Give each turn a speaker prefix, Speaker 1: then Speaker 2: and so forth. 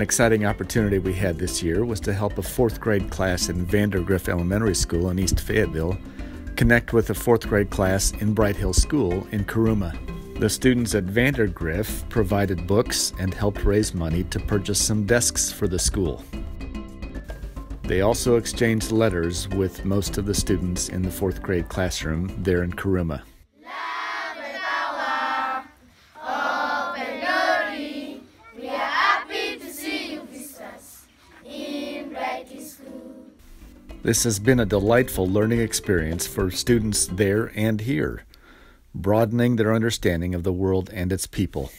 Speaker 1: exciting opportunity we had this year was to help a fourth grade class in Vandergriff Elementary School in East Fayetteville connect with a fourth grade class in Bright Hill School in Karuma. The students at Vandergriff provided books and helped raise money to purchase some desks for the school. They also exchanged letters with most of the students in the fourth grade classroom there in Karuma. This has been a delightful learning experience for students there and here, broadening their understanding of the world and its people.